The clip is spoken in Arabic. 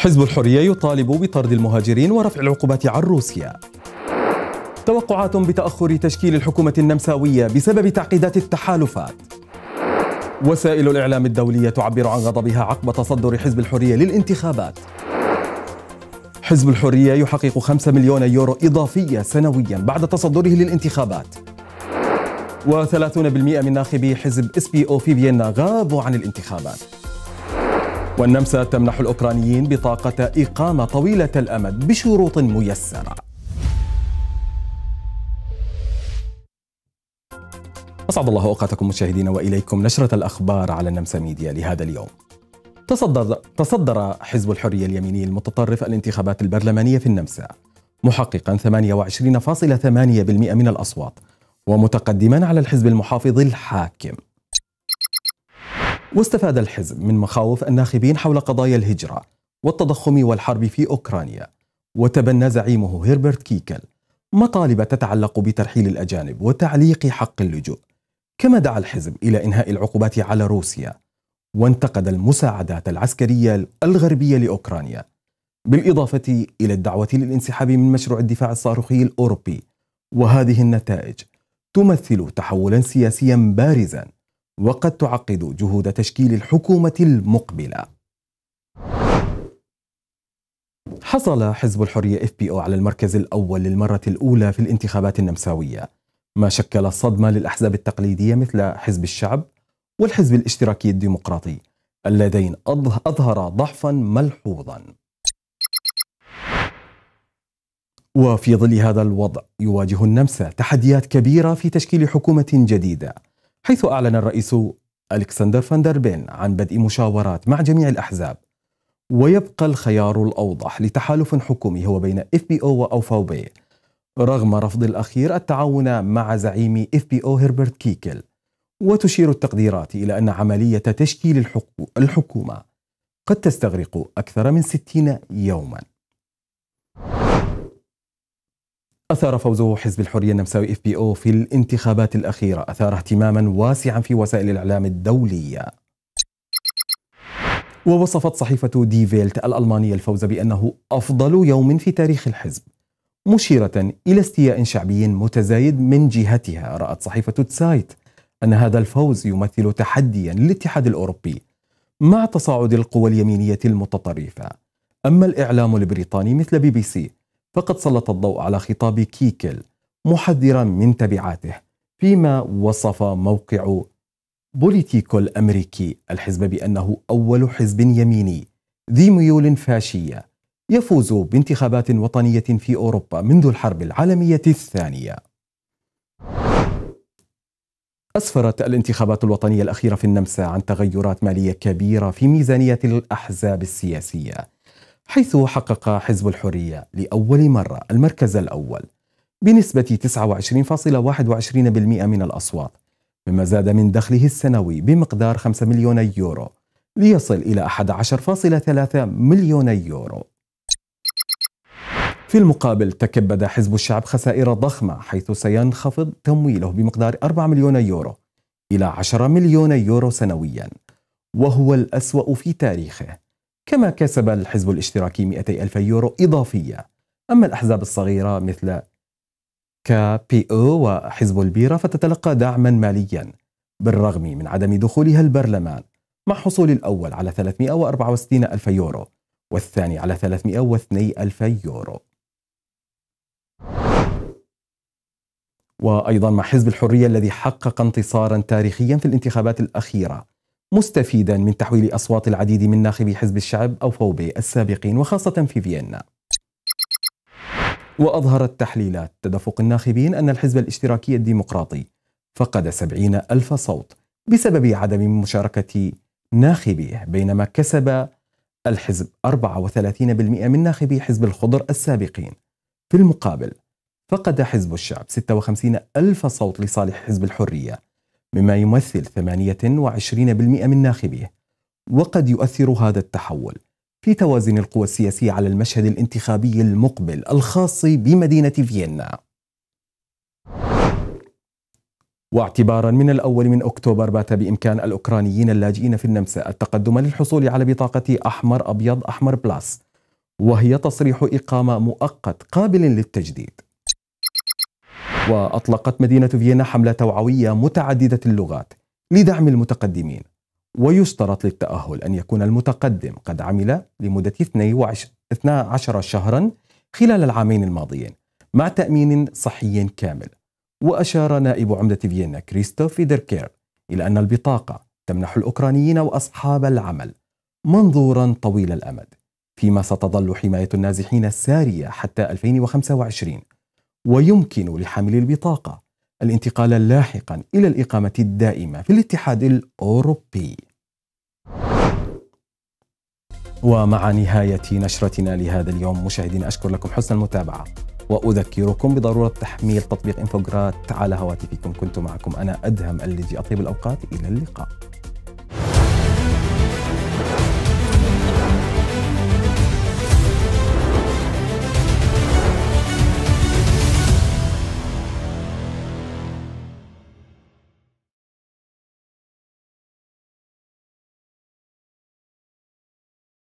حزب الحرية يطالب بطرد المهاجرين ورفع العقوبات عن روسيا. توقعات بتأخر تشكيل الحكومة النمساوية بسبب تعقيدات التحالفات. وسائل الإعلام الدولية تعبر عن غضبها عقب تصدر حزب الحرية للانتخابات. حزب الحرية يحقق 5 مليون يورو إضافية سنويا بعد تصدره للانتخابات. و30% من ناخبي حزب اس بي أو في فيينا غابوا عن الانتخابات. والنمسا تمنح الأوكرانيين بطاقة إقامة طويلة الأمد بشروط ميسرة. أسعد الله أوقاتكم مشاهدينا وإليكم نشرة الأخبار على النمسا ميديا لهذا اليوم. تصدر, تصدر حزب الحرية اليميني المتطرف الانتخابات البرلمانية في النمسا محققا 28.8% من الأصوات ومتقدما على الحزب المحافظ الحاكم. واستفاد الحزب من مخاوف الناخبين حول قضايا الهجرة والتضخم والحرب في أوكرانيا. وتبنى زعيمه هيربرت كيكل مطالب تتعلق بترحيل الأجانب وتعليق حق اللجوء. كما دعا الحزب إلى إنهاء العقوبات على روسيا وانتقد المساعدات العسكرية الغربية لأوكرانيا. بالإضافة إلى الدعوة للانسحاب من مشروع الدفاع الصاروخي الأوروبي. وهذه النتائج تمثل تحولا سياسيا بارزا وقد تعقد جهود تشكيل الحكومة المقبلة. حصل حزب الحرية اف بي أو على المركز الأول للمرة الأولى في الانتخابات النمساوية. ما شكل صدمة للأحزاب التقليدية مثل حزب الشعب والحزب الاشتراكي الديمقراطي اللذين أظهرا ضعفا ملحوظا. وفي ظل هذا الوضع يواجه النمسا تحديات كبيرة في تشكيل حكومة جديدة. حيث أعلن الرئيس ألكسندر فان دير بيلين عن بدء مشاورات مع جميع الأحزاب ويبقى الخيار الأوضح لتحالف حكومي هو بين FPÖ و ÖVP رغم رفض الأخير التعاون مع زعيم FPÖ هربرت كيكل وتشير التقديرات إلى أن عملية تشكيل الحكومة قد تستغرق أكثر من 60 يوما. أثار فوز حزب الحرية النمساوي FPÖ في الانتخابات الأخيرة. أثار اهتماما واسعا في وسائل الإعلام الدولية. ووصفت صحيفة دي فيلت الألمانية الفوز بأنه أفضل يوم في تاريخ الحزب مشيرة إلى استياء شعبي متزايد من جهتها. رأت صحيفة تسايت أن هذا الفوز يمثل تحديا للاتحاد الأوروبي مع تصاعد القوى اليمينية المتطرفة. أما الإعلام البريطاني مثل بي بي سي فقد سلط الضوء على خطاب كيكل محذرا من تبعاته فيما وصف موقع بوليتيكو الأمريكي الحزب بأنه أول حزب يميني ذي ميول فاشية يفوز بانتخابات وطنية في أوروبا منذ الحرب العالمية الثانية. أسفرت الانتخابات الوطنية الأخيرة في النمسا عن تغيرات مالية كبيرة في ميزانية الأحزاب السياسية. حيث حقق حزب الحرية لأول مرة المركز الأول بنسبة 29.21% من الأصوات مما زاد من دخله السنوي بمقدار 5 مليون يورو ليصل إلى 11.3 مليون يورو. في المقابل تكبد حزب الشعب خسائر ضخمة حيث سينخفض تمويله بمقدار 4 مليون يورو إلى 10 مليون يورو سنويا وهو الأسوأ في تاريخه. كما كسب الحزب الاشتراكي 200 ألف يورو إضافية. أما الأحزاب الصغيرة مثل كا بي أو وحزب البيرة فتتلقى دعما ماليا بالرغم من عدم دخولها البرلمان مع حصول الأول على 364 ألف يورو والثاني على 302 ألف يورو. وأيضا مع حزب الحرية الذي حقق انتصارا تاريخيا في الانتخابات الأخيرة مستفيدا من تحويل أصوات العديد من ناخبي حزب الشعب أو فوبي السابقين وخاصة في فيينا. وأظهرت تحليلات تدفق الناخبين أن الحزب الاشتراكي الديمقراطي فقد سبعين ألف صوت بسبب عدم مشاركة ناخبيه بينما كسب الحزب 34% من ناخبي حزب الخضر السابقين. في المقابل فقد حزب الشعب 56 ألف صوت لصالح حزب الحرية مما يمثل 28% من ناخبيه. وقد يؤثر هذا التحول في توازن القوى السياسية على المشهد الانتخابي المقبل الخاص بمدينة فيينا. واعتبارا من الأول من أكتوبر بات بإمكان الأوكرانيين اللاجئين في النمسا التقدم للحصول على بطاقة أحمر أبيض أحمر بلاس وهي تصريح إقامة مؤقت قابل للتجديد. وأطلقت مدينة فيينا حملة توعوية متعددة اللغات لدعم المتقدمين ويشترط للتأهل أن يكون المتقدم قد عمل لمدة 12 شهرا خلال العامين الماضيين مع تأمين صحي كامل. وأشار نائب عمدة فيينا كريستوف ديركير إلى أن البطاقة تمنح الأوكرانيين وأصحاب العمل منظورا طويل الأمد فيما ستظل حماية النازحين سارية حتى 2025 ويمكن لحامل البطاقة الانتقال لاحقا إلى الإقامة الدائمة في الاتحاد الأوروبي. ومع نهاية نشرتنا لهذا اليوم مشاهدين أشكر لكم حسن المتابعة وأذكركم بضرورة تحميل تطبيق إنفوجرات على هواتفكم. كنت معكم أنا أدهم الليجي أطيب الأوقات إلى اللقاء.